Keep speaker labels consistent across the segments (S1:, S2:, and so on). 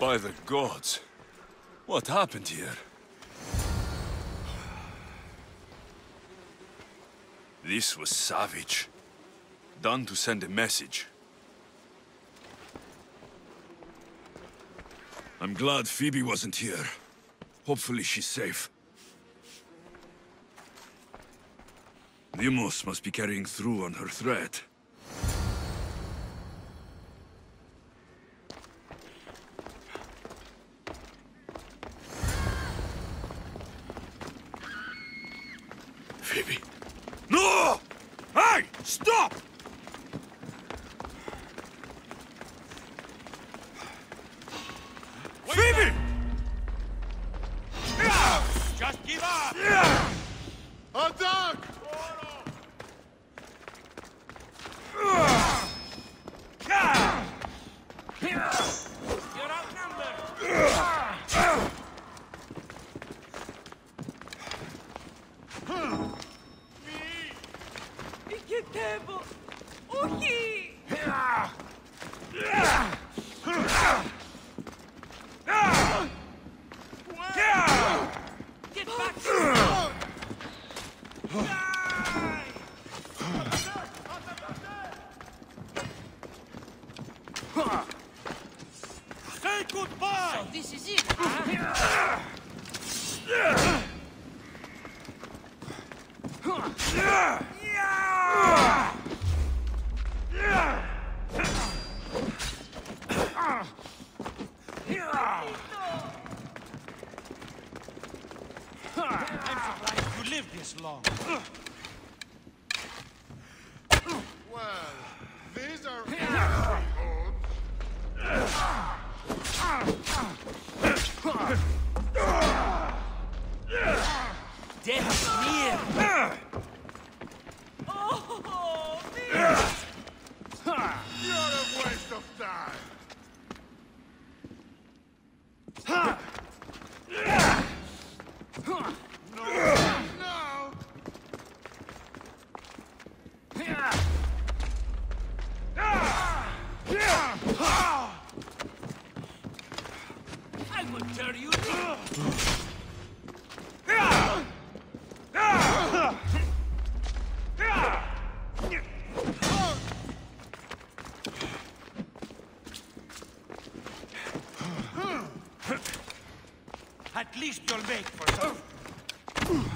S1: By the gods. What happened here? This was savage. Done to send a message. I'm glad Phoebe wasn't here. Hopefully she's safe. Deimos must be carrying through on her threat. Phoebe.
S2: Iketebo! Όχι! Get back!
S3: Say goodbye!
S2: This is it, huh?
S3: Surprised you lived this long.
S4: Well, these are
S3: At least you'll make for some.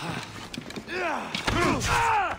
S4: Ah.
S3: Ah. Ah.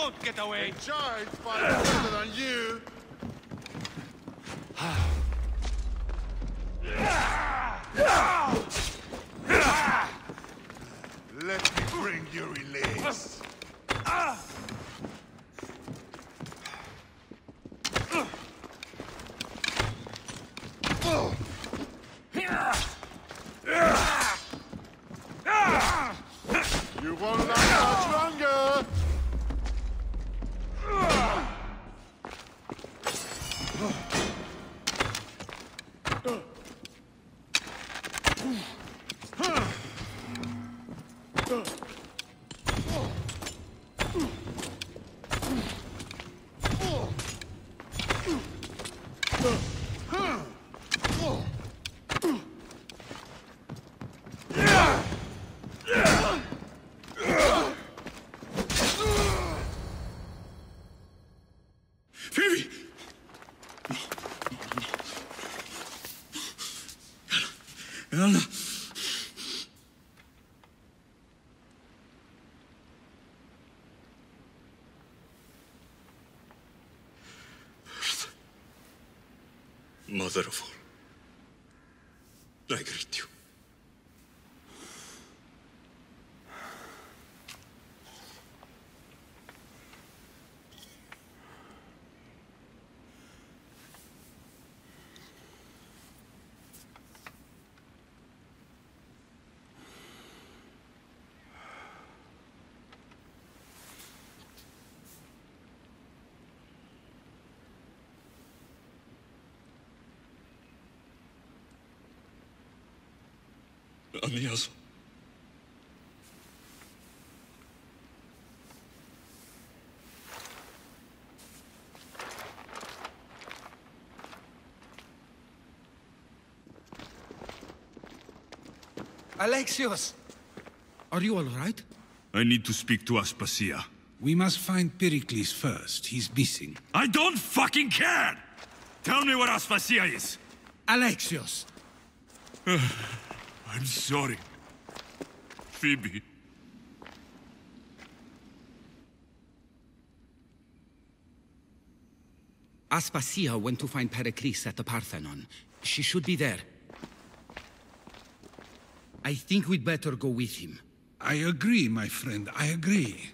S3: Won't get away!
S4: Giant fight better than you. Let me bring you release. You won't last much longer.
S1: Phoebe! Anna! Mother of all, I greet you. Anias.
S5: Alexios!
S6: Are you all right?
S1: I need to speak to Aspasia.
S6: We must find Pericles first. He's missing.
S1: I don't fucking care! Tell me where Aspasia is!
S6: Alexios!
S1: I'm sorry. Phoebe.
S6: Aspasia went to find Pericles at the Parthenon. She should be there. I think we'd better go with him.
S7: I agree, my friend, I agree.